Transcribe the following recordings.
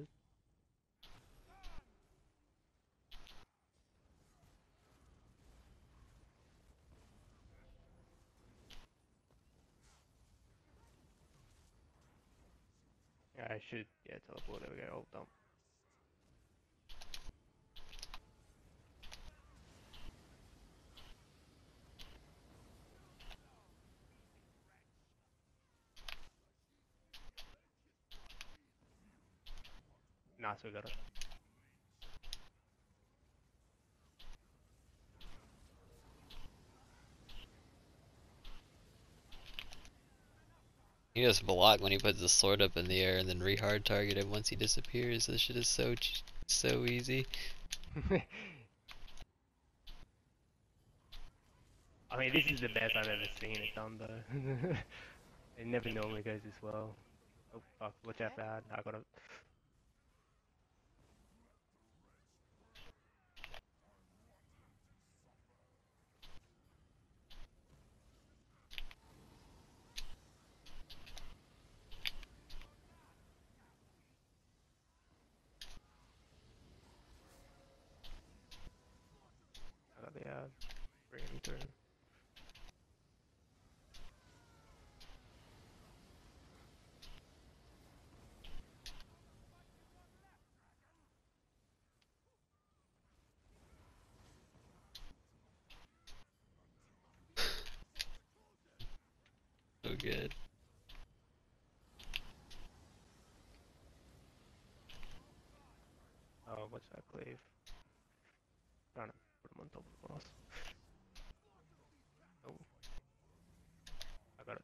it. Yeah, I should, yeah, teleport, there we go, oh, dump. Got it. He just block when he puts the sword up in the air and then re-hard target him once he disappears. This shit is so ch- so easy. I mean, this is the best I've ever seen it done, though. it never normally goes this well. Oh fuck, watch out for that. I got it. I got the ad. Through. So good. Oh, what's that cleave? Trying to put him on top of the boss. Oh. I got it.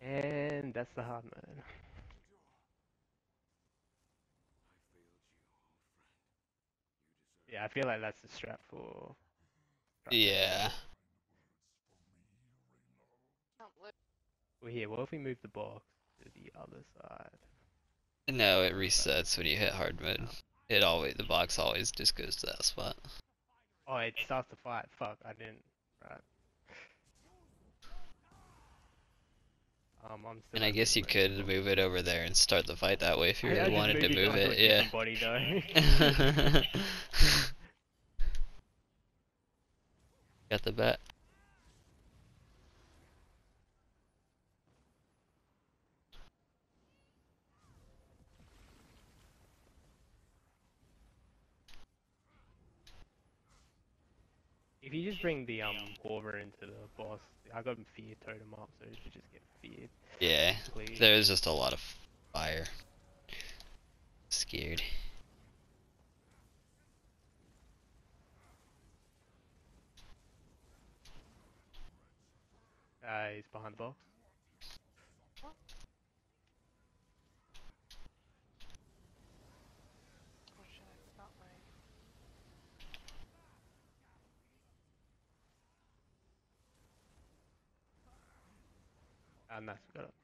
And that's the hard mode. Yeah, I feel like that's the strat for. Yeah. Well, here, what if we move the box to the other side? No, it resets when you hit hard mode. It always the box always just goes to that spot. Oh, it starts to fight. Fuck, I didn't. Right. Um, I'm still And I guess you different could move it over there and start the fight that way if you I- I really wanted to move it. Yeah. different Got the bet. If you just bring the um Horror into the boss, I got him fear totem up, so you should just get feared. Yeah. Please. There was just a lot of fire. Scared. Uh, he's behind the box. Oh shit, I forgot my. Ah, nice, we got it.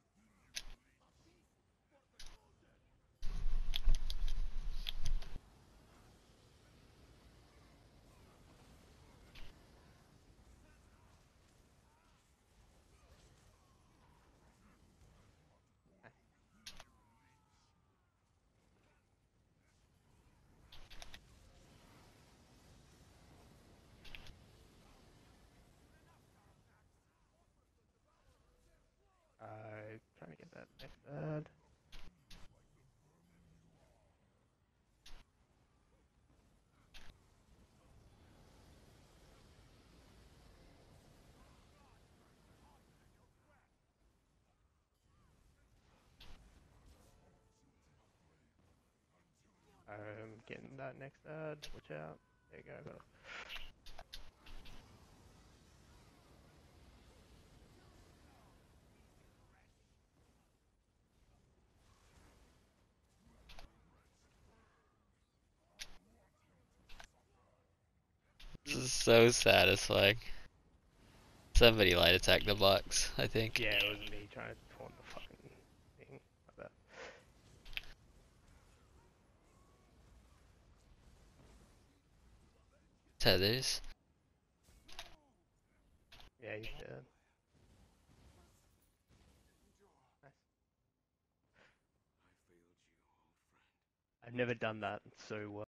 Uh, trying to get that next ad. I'm getting that next ad. Watch out. There you go. Got. This is so satisfying. Somebody light attacked the box, I think. Yeah, it was me trying to taunt the fucking thing like that. Tethers. Yeah, he's dead. I've never done that so well.